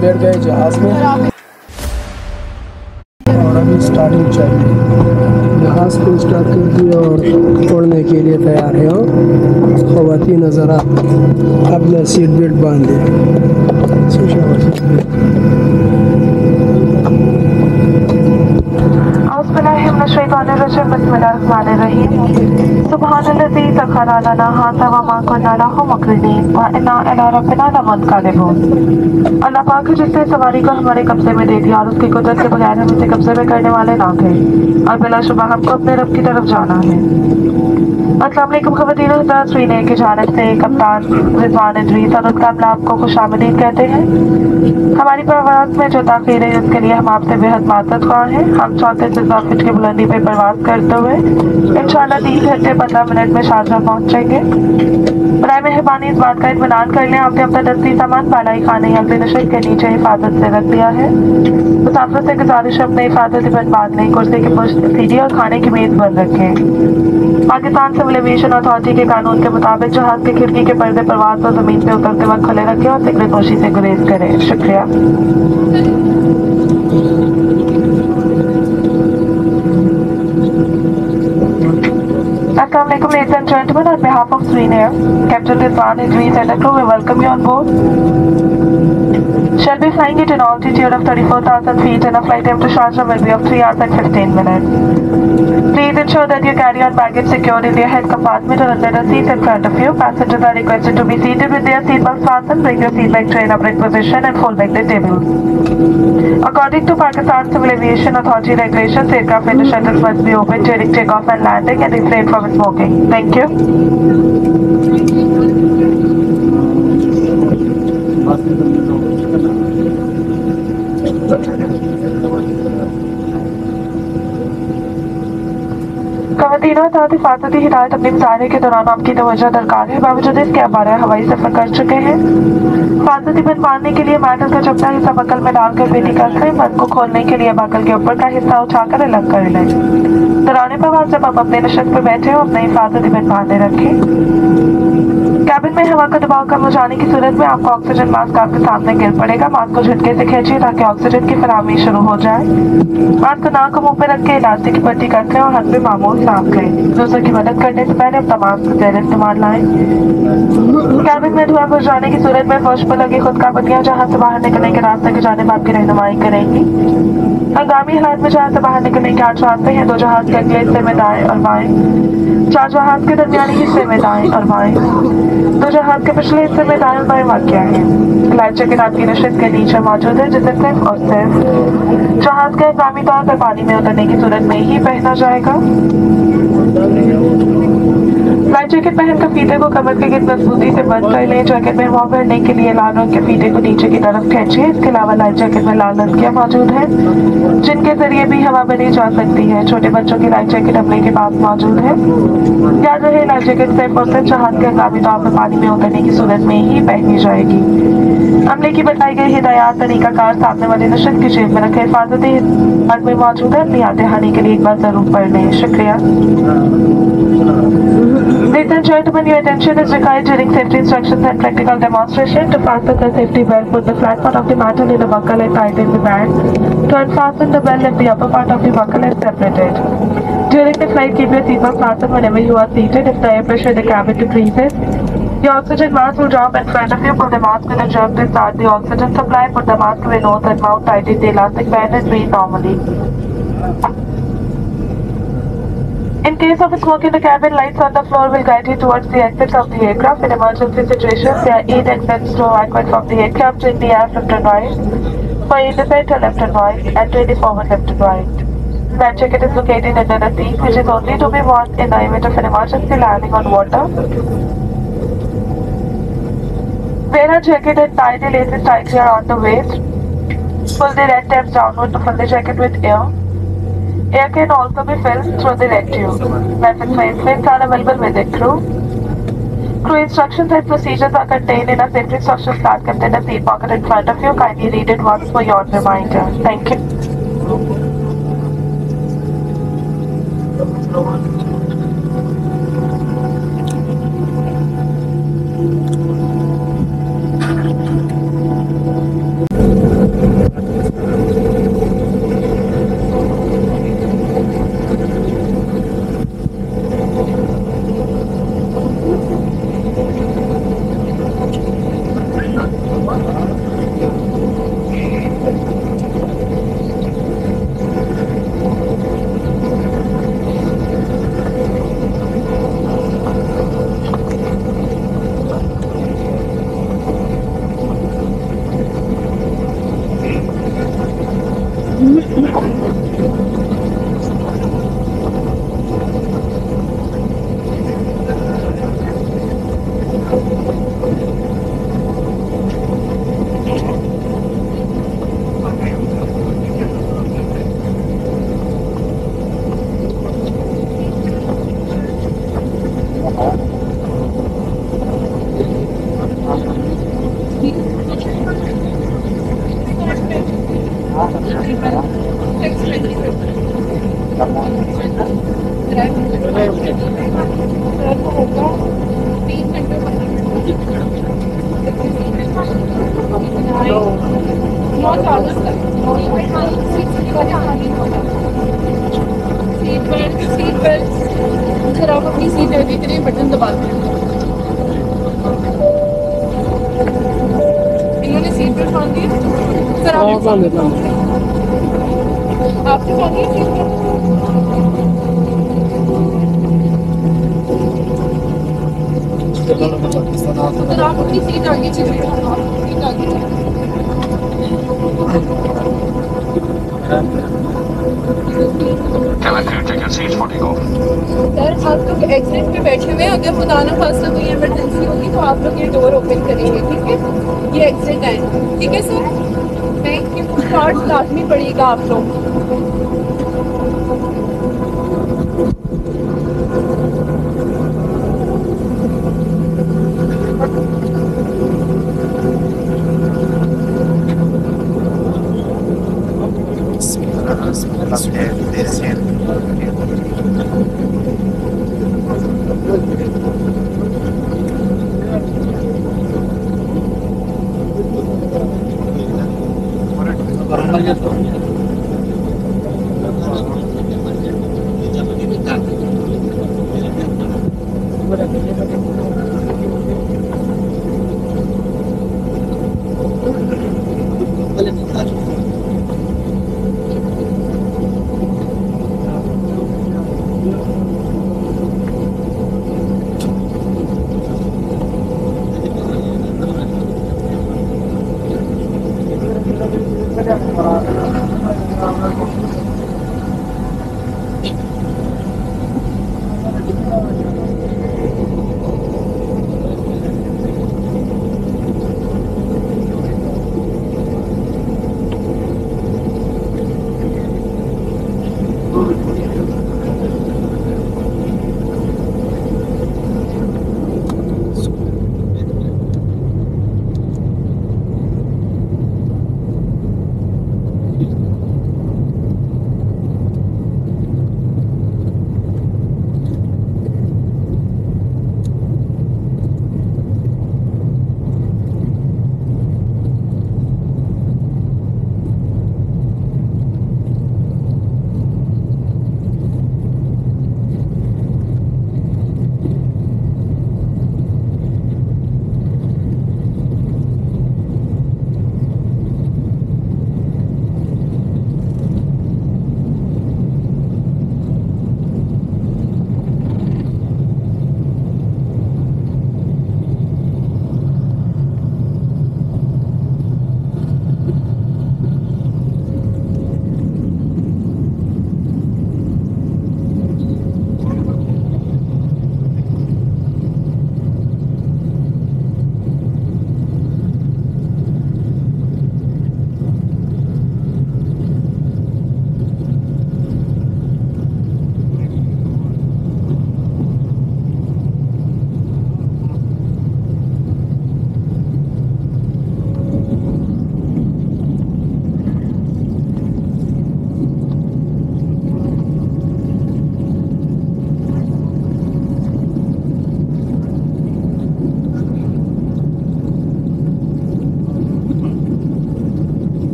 बैठ गए जहाज़ में। और अभी स्टार्टिंग चाहिए जहाज़ को स्टार्ट कर दिया और उड़ने के लिए तैयार है और खवातीन नज़रा। अपना सीट बेल्ट बाँध अल्लाह पाक जिसने सवारी को हमारे कब्जे में दे दिया और उसकी कुदरत के बगैर हम इसे कब्जे में करने वाले ना थे। और बिलाशुबा हमको अपने रब की तरफ़ जाना है। वालेकुम खवतीन श्रीनगर की जानब से कप्तान रिजवान इदरीस और आपको खुश आमदीद कहते हैं। हमारी परवाज में जो ताखिर है, उसके लिए हम आपसे बेहद माजत ख्वाह हैं। हम चौंतीस हज़ार फीट की बुलंदी पे परवाज करते हुए, इंशाल्लाह तीन घंटे पंद्रह मिनट में शारजा पहुँचेंगे। बरए मेहरबानी, इस बात का इतमान कर लें, आपने अपना दस्ती सामान बालाई खाने या नशर के नीचे हिफाजत से रख दिया है। मुसाफिर से गुजारिश, अपने हिफाजती बंद बांधने कुर्सी की पुष्ट सीढ़ी और खाने की मेज बंद रखें। पाकिस्तान सिविल एविएशन अथॉरिटी के कानून के मुताबिक जहाज़ की खिड़की के पर्दे परवाज और ज़मीन पे उतरते वक्त खुले रखें और सिगरेट नोशी से गुरेज करें शुक्रिया Assalamu alaikum ladies and gentlemen on behalf of Sween Air, Captain Rizwan Idris and the crew we welcome you on board. Shall be flying at an altitude of 34,000 feet and a flight time to Sharjah will be of 3 hours and 15 minutes. Please ensure that you carry your baggage secured in your head compartment or under the seat in front of you. Passengers are requested to be seated with their seatbelts fastened, bring your seat back tray in upright position and fold back the table. According to Pakistan Civil Aviation Authority regulations, aircraft window shutters must be open during takeoff and landing and refrain from smoking. Thank you. हिफाजती हिदायत अपनी मुजाहरे के दौरान आपकी तवज्जो दरकार है। बावजूद इसके आप बारह हवाई सफ़र कर चुके हैं। हिफाजती बंद बांधने के लिए मैटल का चपटा हिस्सा बकल में डालकर पेटी कर लें बंद को खोलने के लिए बकल के ऊपर का हिस्सा उठाकर अलग कर लें। दौरान प्रवास जब आप अपने नशत पर बैठे हो, अपने हिफाजती बंद बांधे रखें। कैबिन में हवा का दबाव कम हो जाने की सूरत में आपको ऑक्सीजन मास्क आपके सामने गिर पड़ेगा। मास्क को झटके से खींचिए ताकि ऑक्सीजन की फरहमी शुरू हो जाए। मास्क को नाक मुँह पे रख के इलास्टिक की पट्टी कर लें और हाथ में मामूल साफ़ लें दूसरों की मदद करने से पहले मास्क जैर इस्तेमाल लाएँ। कैबिन में धुआँ जाने की सूरत में फर्श पर लगी खुद का पत्तियाँ जहाँ से बाहर निकलने के रास्ते की जानब आपकी रहनुमाई करेंगी। हंगामी हालात में जहाँ से बाहर निकलने के आठ रास्ते हैं, दो जहाज़ के अगले हिस्से में दाएँ और बाएँ। चार जहाज़ के दरमियानी हिस्से में दाएँ और बाएँ। दो जहाज़ के पिछले हिस्से में दाएँ और बाएँ वाक्य है। लाइफ जैकेट आपकी नशित के नीचे मौजूद है, जिसे सिर्फ़ और सिर्फ़ जहाज़ के हंगामी तौर पर पानी में उतरने की सूरत में ही पहना जाएगा। लाइफ जैकेट पहनकर फीते को कमर के गिर मजबूती से बंद कर लें। जैकेट में हवा भरने के लिए लाल रंग के फीते को नीचे की तरफ़ खींचिए इसके अलावा लाइफ जैकेट में लाल रंग मौजूद है, जिनके ज़रिए भी हवा भरी जा सकती है। छोटे बच्चों की लाइफ जैकेट अपने के पास मौजूद है। याद रहे लाइफ जैकेट और सिर्फ़ जहाज़ के हंगामी तौर पर पानी में उतरने की सूरत में ही पहनी जाएगी। अमले की बताई गई हिदायत तरीका कार सामने वाले नशत की जेब में रखे हिफाजती हाथ में मौजूद है। अपनी याद दहानी के लिए एक बार ज़रूर पढ़ लें। शुक्रिया। And gentlemen, your attention is required during safety instructions and practical demonstration. To fasten the safety belt, put the flat part of the mantle in the buckle and tighten the band. To unfasten the belt, lift the upper part of the buckle and separate it. During the flight, keep your seatbelt fastened whenever you are seated. If the air pressure in the cabin decreases, The oxygen mask will drop in front of you. Put the mask in a jerk to start the oxygen supply. Put the mask in your nose and mouth, tighten the elastic band and breathe normally. In case of a smoke in the cabin, lights on the floor will guide you towards the exits of the aircraft. In emergency situations, there are eight exits to evacuate from the aircraft in the air left and right, for in the center left and right, and 20 forward left and right. That jacket is located under the seat, which is only to be worn in the event of an emergency landing on water. Wear a jacket and tie the laces tightly around the waist. Pull the red tabs downward to fill the jacket with air. Air can also be filled through the red tube. Message placements are available with the crew. Crew instructions and procedures are contained in a safety instructions card kept in a seat pocket in front of you. Kindly read it once for your reminder. Thank you. ี้ดีกว่า seat belt seat belt sir आप अपनी seat आगे करिए button दबा दें इन्होंने seat belt बाँध दी sir आप बाँध देता हूँ। आपने बांधी है सीट बेल्ट सर आप अपनी सीट आगे चलिए सीट आगे चलिए सर, आप लोग एग्जिट पे बैठे हुए हैं। अगर खुदा ना खास्ता कोई इमरजेंसी होगी तो आप लोग ये डोर ओपन करेंगे, ठीक है? ये एग्जिट है। ठीक है सर बैंक की कार्ड लाजमी पड़ेगा आप लोग। Obrigado.